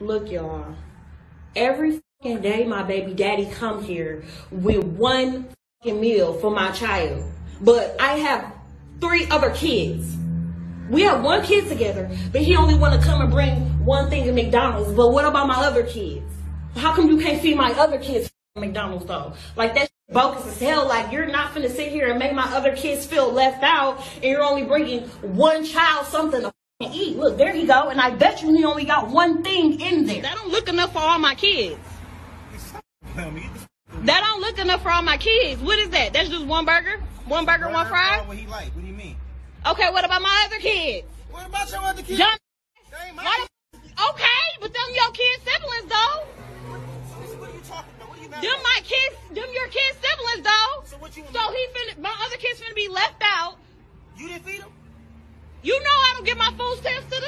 Look, y'all. Every fucking day, my baby daddy come here with one fucking meal for my child. But I have three other kids. We have one kid together, but he only want to come and bring one thing to McDonald's. But what about my other kids? How come you can't feed my other kids McDonald's though? Like that's bogus as hell. Like you're not gonna sit here and make my other kids feel left out, and you're only bringing one child something to eat. Look, there he go, and I bet you he only got one thing in there. That don't look enough for all my kids. That don't look enough for all my kids. What is that? That's just one burger, one burger, one fry. What he like? What do you mean? Okay, what about my other kids? What about your other kids? Dumb. They Why the- Okay, but them your kids' siblings though. kids. What are you talking about? What are you Them about? my kids, them your kids' siblings though. So what you So he finna, my other kids finna be left out. You didn't feed them? You know I don't get my food stamps to